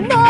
good.